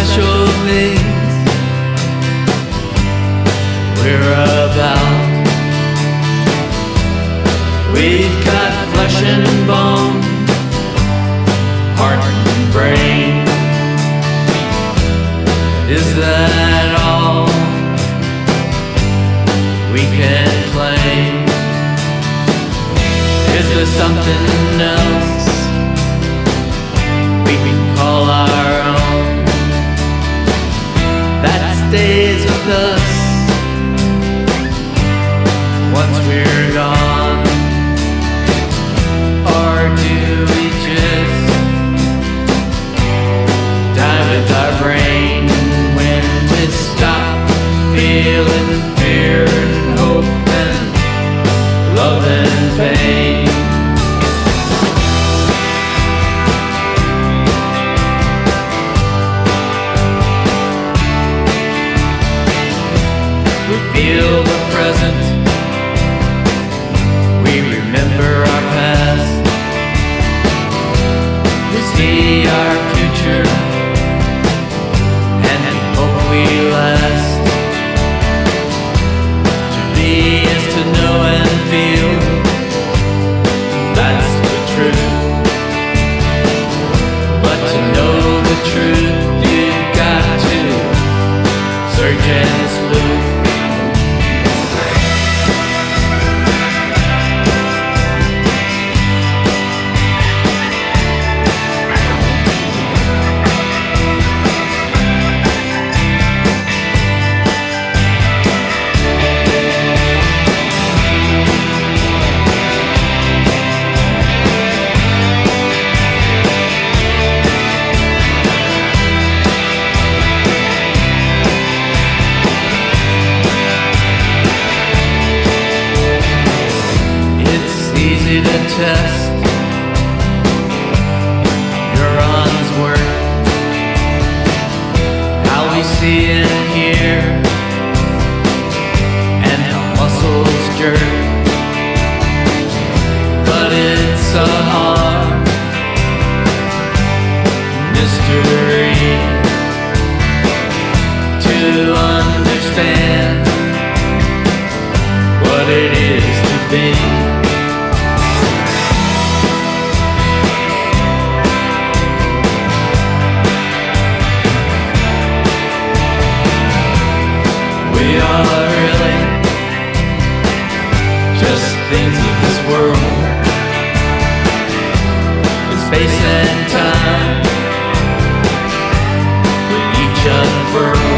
special things we're about. We've got flesh and bone, heart and brain. Is that all we can claim? Is there something else we can call our that present. We remember our past. We see our future. And we hope we last. To be is to know and feel. That's the truth. But to know the truth, you've got to search and sleuth. Easy to test neurons work, how we see and hear, and how muscles jerk. But it's a hard mystery to understand what it is to be. world in space and time will each unfurl.